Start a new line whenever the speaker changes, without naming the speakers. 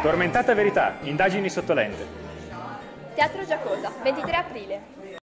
Tormentata verità, indagini sotto lente.
Teatro Giacosa, 23 aprile.